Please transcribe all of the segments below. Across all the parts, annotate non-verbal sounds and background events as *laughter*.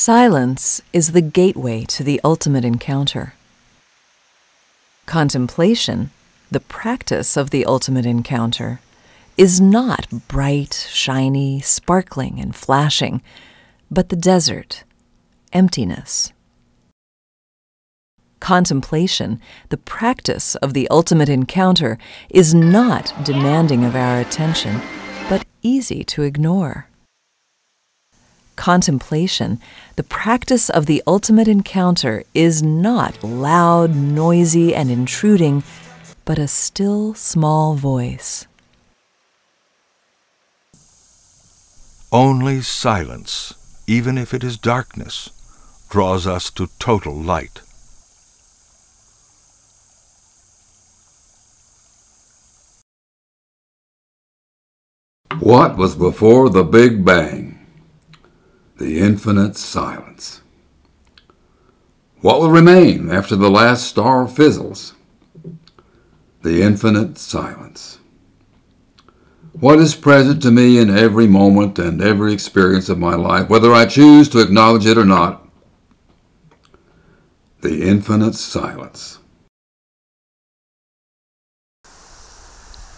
Silence is the gateway to the ultimate encounter. Contemplation, the practice of the ultimate encounter, is not bright, shiny, sparkling, and flashing, but the desert, emptiness. Contemplation, the practice of the ultimate encounter, is not demanding of our attention, but easy to ignore. Contemplation, the practice of the ultimate encounter, is not loud, noisy, and intruding, but a still, small voice. Only silence, even if it is darkness, draws us to total light. What was before the Big Bang? The infinite silence. What will remain after the last star fizzles? The infinite silence. What is present to me in every moment and every experience of my life, whether I choose to acknowledge it or not? The infinite silence.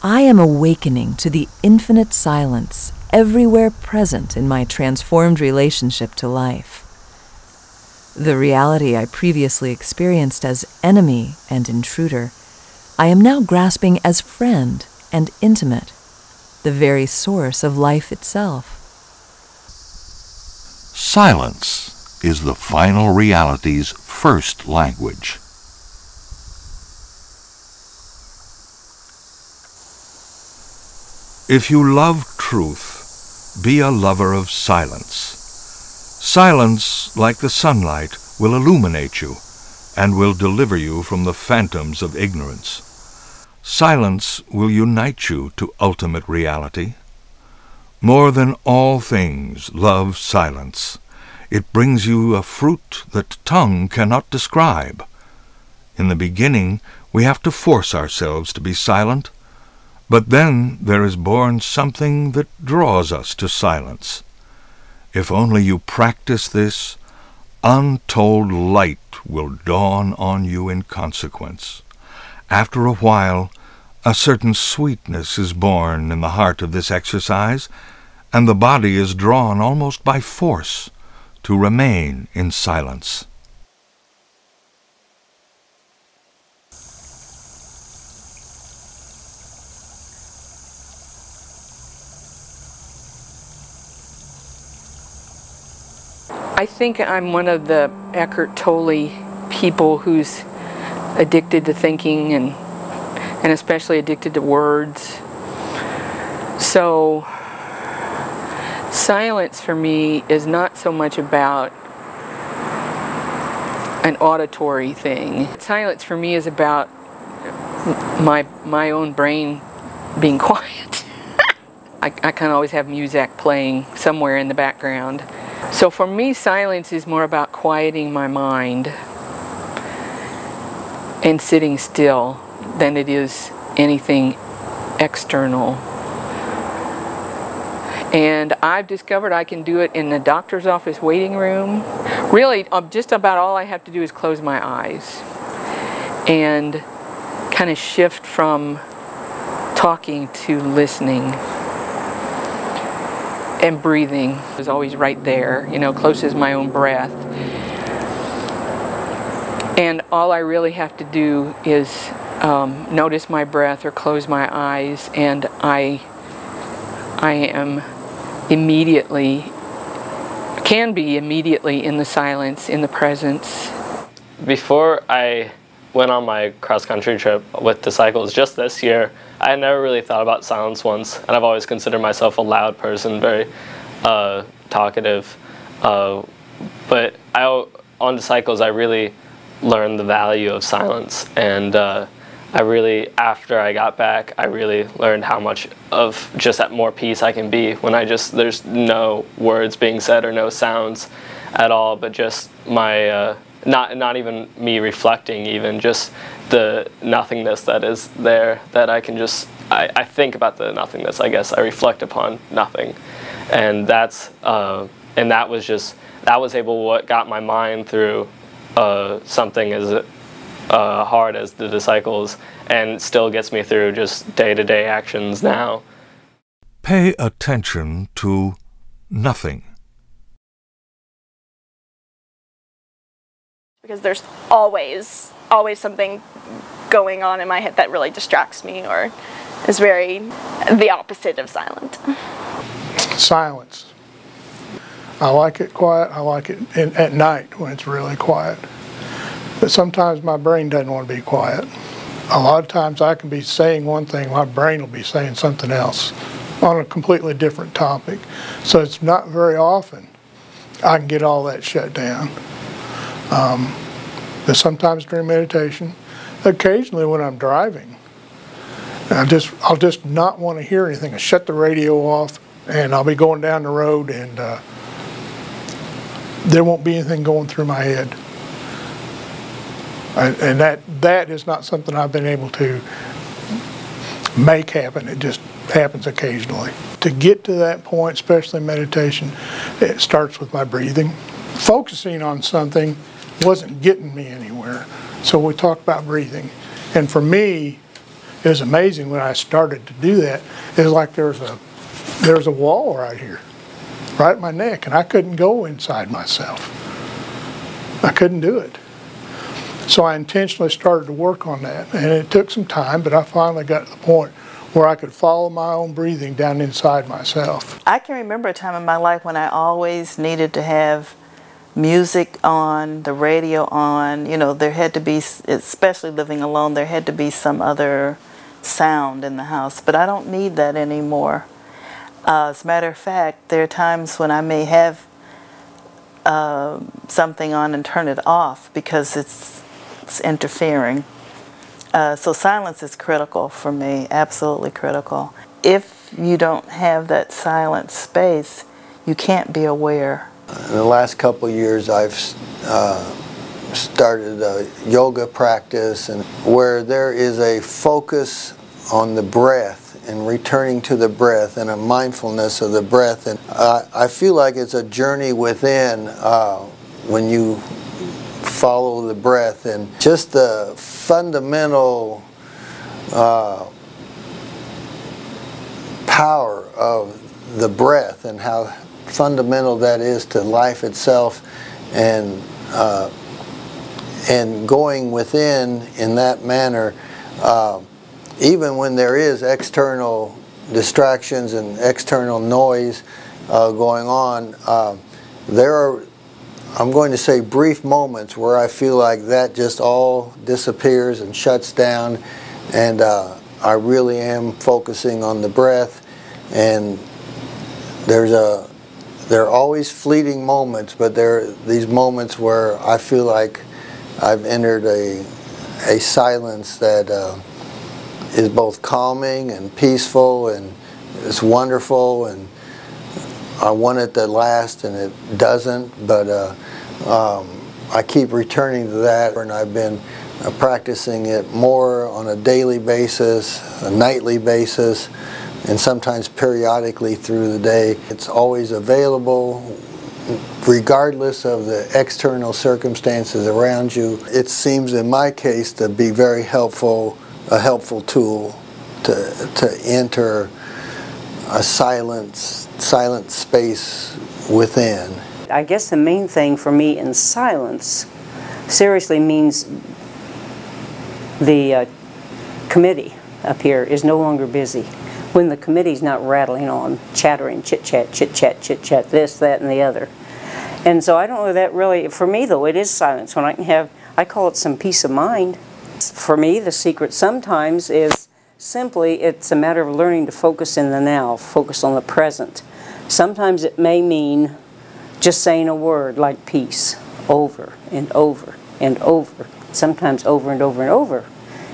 I am awakening to the infinite silence everywhere present in my transformed relationship to life. The reality I previously experienced as enemy and intruder, I am now grasping as friend and intimate the very source of life itself. Silence is the final reality's first language. If you love truth, be a lover of silence. Silence, like the sunlight, will illuminate you and will deliver you from the phantoms of ignorance. Silence will unite you to ultimate reality. More than all things, love silence. It brings you a fruit that tongue cannot describe. In the beginning, we have to force ourselves to be silent, but then there is born something that draws us to silence. If only you practice this, untold light will dawn on you in consequence. After a while, a certain sweetness is born in the heart of this exercise, and the body is drawn almost by force to remain in silence. I think I'm one of the Eckhart Tolle people who's addicted to thinking and and especially addicted to words. So silence for me is not so much about an auditory thing. Silence for me is about my my own brain being *laughs* quiet. I, I kind of always have music playing somewhere in the background. So for me, silence is more about quieting my mind and sitting still than it is anything external. And I've discovered I can do it in the doctor's office waiting room. Really, uh, just about all I have to do is close my eyes and kind of shift from talking to listening and breathing is always right there, you know, close as my own breath. And all I really have to do is um, notice my breath or close my eyes and I I am immediately can be immediately in the silence in the presence before I went on my cross country trip with the cycles just this year. I never really thought about silence once and I've always considered myself a loud person very uh, talkative uh, but I on the cycles I really learned the value of silence and uh, I really, after I got back, I really learned how much of just at more peace I can be when I just, there's no words being said or no sounds at all, but just my, uh, not, not even me reflecting even, just the nothingness that is there that I can just, I, I think about the nothingness, I guess. I reflect upon nothing. And that's, uh, and that was just that was able what got my mind through uh, something as uh, hard as the disciples and still gets me through just day-to-day actions now Pay attention to nothing. Because there's always always something going on in my head that really distracts me or is very the opposite of silent. silence. I like it quiet. I like it in, at night when it's really quiet. But sometimes my brain doesn't want to be quiet. A lot of times I can be saying one thing, my brain will be saying something else on a completely different topic. So it's not very often I can get all that shut down. Um, but sometimes during meditation, occasionally when I'm driving, I just I'll just not want to hear anything. I shut the radio off, and I'll be going down the road, and uh, there won't be anything going through my head. And, and that that is not something I've been able to make happen. It just happens occasionally. To get to that point, especially meditation, it starts with my breathing. Focusing on something wasn't getting me anywhere. So we talked about breathing. And for me, it was amazing when I started to do that. It was like there was a there was a wall right here, right at my neck, and I couldn't go inside myself. I couldn't do it. So I intentionally started to work on that, and it took some time, but I finally got to the point where I could follow my own breathing down inside myself. I can remember a time in my life when I always needed to have music on, the radio on. You know, there had to be, especially living alone, there had to be some other sound in the house. But I don't need that anymore. Uh, as a matter of fact, there are times when I may have uh, something on and turn it off because it's, it's interfering. Uh, so silence is critical for me, absolutely critical. If you don't have that silent space, you can't be aware. In the last couple years, I've uh, started a yoga practice and where there is a focus on the breath and returning to the breath and a mindfulness of the breath. And uh, I feel like it's a journey within uh, when you follow the breath and just the fundamental uh, power of the breath and how fundamental that is to life itself and uh, and going within in that manner uh, even when there is external distractions and external noise uh, going on uh, there are I'm going to say brief moments where I feel like that just all disappears and shuts down and uh, I really am focusing on the breath and there's a there are always fleeting moments but there are these moments where I feel like I've entered a a silence that uh, is both calming and peaceful and it's wonderful and I want it to last and it doesn't, but uh, um, I keep returning to that and I've been uh, practicing it more on a daily basis, a nightly basis, and sometimes periodically through the day. It's always available regardless of the external circumstances around you. It seems in my case to be very helpful, a helpful tool to, to enter a silent, silent space within. I guess the main thing for me in silence seriously means the uh, committee up here is no longer busy. When the committee's not rattling on, chattering, chit chat, chit chat, chit chat, this, that, and the other. And so I don't know that really, for me though, it is silence. When I can have, I call it some peace of mind. For me, the secret sometimes is simply it's a matter of learning to focus in the now, focus on the present. Sometimes it may mean just saying a word like peace over and over and over, sometimes over and over and over,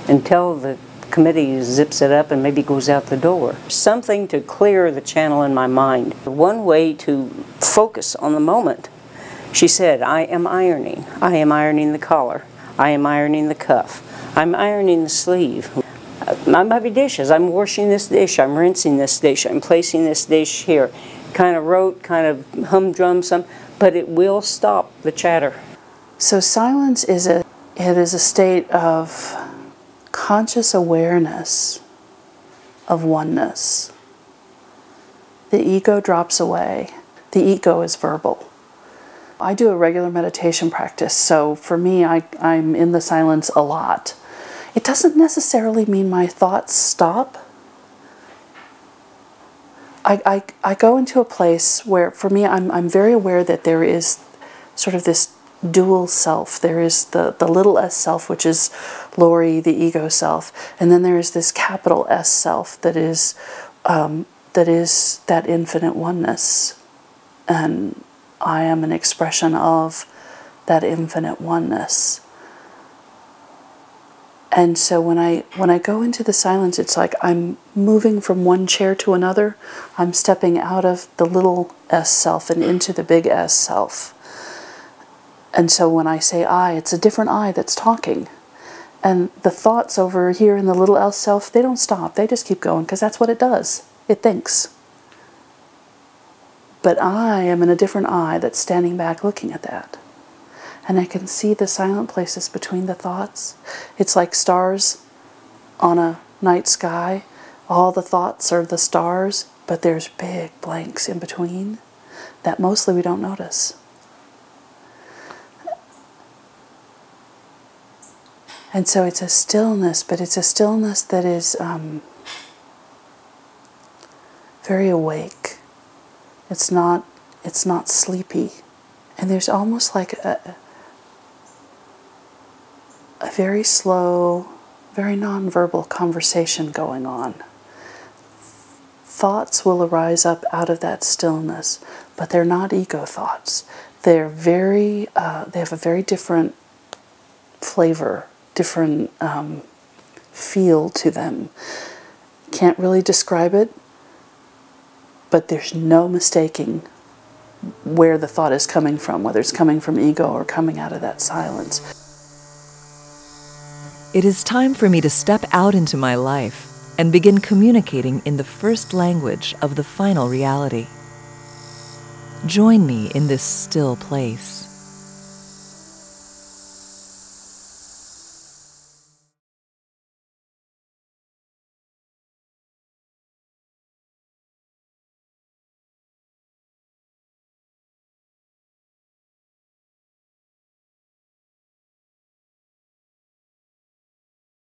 until the committee zips it up and maybe goes out the door. Something to clear the channel in my mind. One way to focus on the moment. She said, I am ironing. I am ironing the collar. I am ironing the cuff. I'm ironing the sleeve. My heavy dishes. I'm washing this dish. I'm rinsing this dish. I'm placing this dish here. kind of rote, kind of humdrum, some, but it will stop the chatter. So silence is a it is a state of conscious awareness of oneness. The ego drops away. The ego is verbal. I do a regular meditation practice, so for me, I, I'm in the silence a lot. It doesn't necessarily mean my thoughts stop. I, I, I go into a place where, for me, I'm, I'm very aware that there is sort of this dual self. There is the, the little s self, which is Lori, the ego self, and then there is this capital S self that is um, that is that infinite oneness. And I am an expression of that infinite oneness. And so when I when I go into the silence, it's like I'm moving from one chair to another. I'm stepping out of the little S self and into the big S self. And so when I say I, it's a different I that's talking. And the thoughts over here in the little S self, they don't stop. They just keep going because that's what it does. It thinks. But I am in a different I that's standing back looking at that. And I can see the silent places between the thoughts. It's like stars on a night sky. All the thoughts are the stars, but there's big blanks in between that mostly we don't notice. And so it's a stillness, but it's a stillness that is um, very awake. It's not it's not sleepy. And there's almost like a, a very slow, very nonverbal conversation going on. Thoughts will arise up out of that stillness, but they're not ego thoughts. They're very, uh, they have a very different flavor, different um, feel to them. Can't really describe it, but there's no mistaking where the thought is coming from, whether it's coming from ego or coming out of that silence. It is time for me to step out into my life and begin communicating in the first language of the final reality. Join me in this still place.